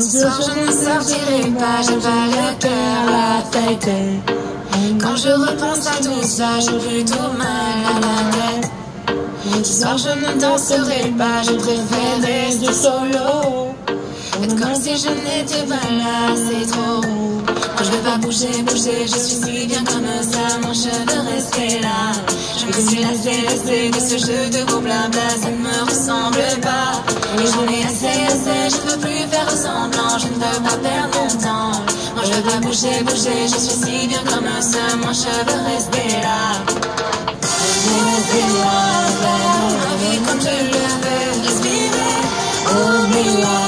Ce soir je ne sortirai pas, j'ai pas le cœur, la tête. Quand je repense à tout ça, j'ai plutôt mal à la tête. Ce soir je ne danserai pas, je préfère rester solo. Être comme si je n'étais pas là, c'est trop. Quand je veux pas bouger, bouger, je suis si bien comme ça, mon cheveu restait là. Je me suis lassée, lassée de ce jeu de gros blabla, ça ne me ressemble pas. Et j'en ai assez, assez, je ne veux plus veux pas perdre mon temps. Moi je veux bouger, bouger, je suis si bien comme ça, mon cheveu restait là. Laissez-moi faire ma vie comme je le veux, respirer, oublie-moi.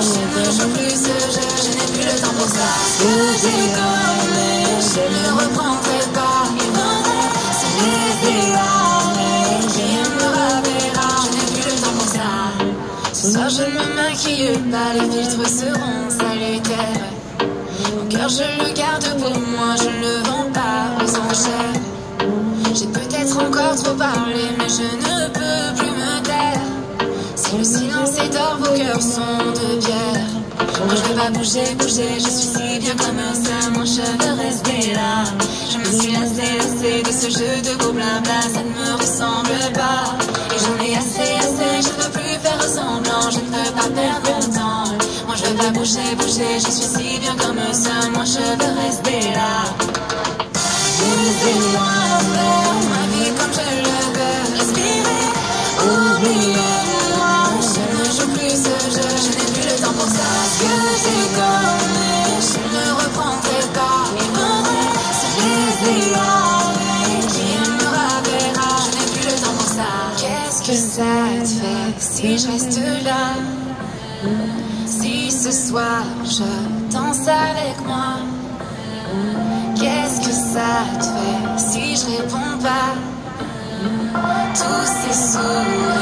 Je ne joue plus ce jeu, je n'ai plus le temps pour ça. Que j'ai je ne ne maquille pas, les filtres seront salutaires. Mon cœur, je le garde pour moi, je ne le vends pas aux enchères. J'ai peut-être encore trop parlé, mais je ne peux plus me taire. Si le silence est d'or, vos cœurs sont de pierre. Moi je veux pas bouger, bouger, je suis si bien comme ça, mon cheveu restait là. Je me suis lassée, lassée de ce jeu de beau blabla, ça ne me ressemble pas. Veux. Moi je veux bouger, bouger, je suis si bien comme ça, mon cheveu restait là. Laissez-moi faire ma vie comme je le veux, respirer, oubliez-moi. Je ne joue plus ce jeu, je n'ai plus le temps pour ça. Ce que j'ai connu, je ne reprendrai pas. Il faudrait se laisser. Qui aimera verra, je n'ai plus le temps pour ça. Qu'est-ce que ça te fait si je reste là? Si ce soir je danse avec moi? Qu'est-ce que ça te fait si je réponds pas? Tous ces sourires